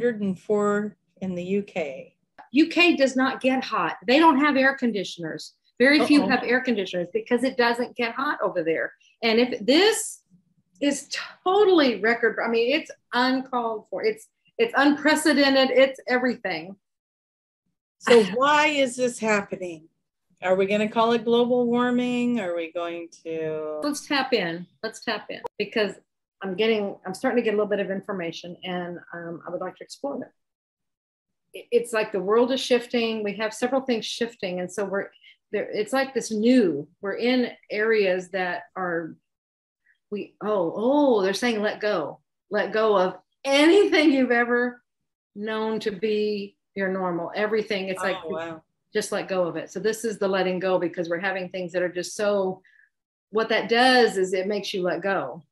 104 in the UK. UK does not get hot. They don't have air conditioners. Very few Uh-oh. have air conditioners because it doesn't get hot over there. And if this is totally record, I mean, it's uncalled for. It's it's unprecedented. It's everything. So why is this happening? Are we going to call it global warming? Are we going to? Let's tap in. Let's tap in because I'm getting, I'm starting to get a little bit of information, and um, I would like to explore it. It- It's like the world is shifting. We have several things shifting, and so we're there. It's like this new. We're in areas that are we. Oh, oh, they're saying let go, let go of anything you've ever known to be your normal. Everything. It's like oh, wow. just let go of it. So this is the letting go because we're having things that are just so what that does is it makes you let go.